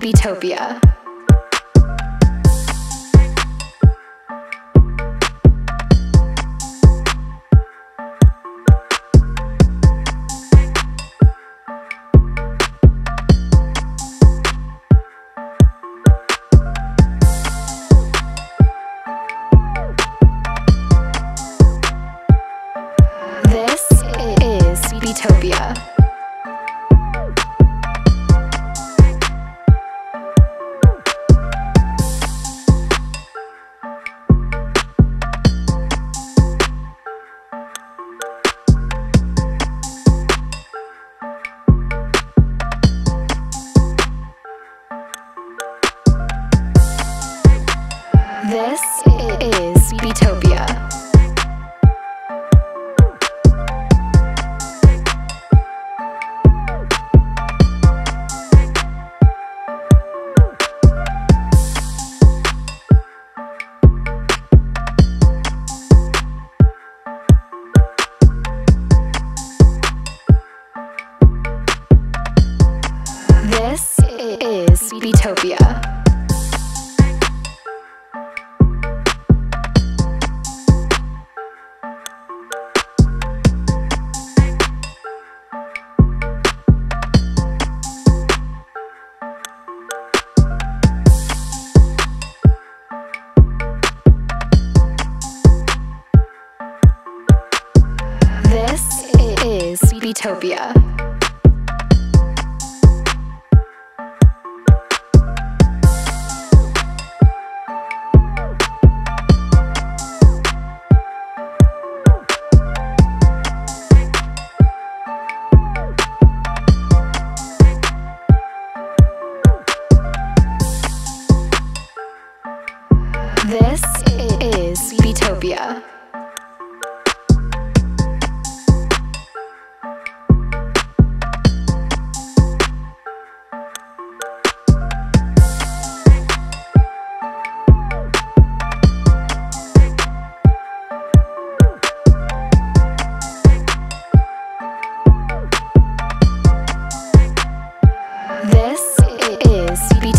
Beatopia. This is Beatopia. This is Beatopia. Beatopia. This is Beatopia.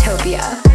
Utopia.